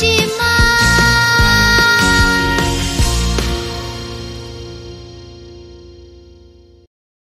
she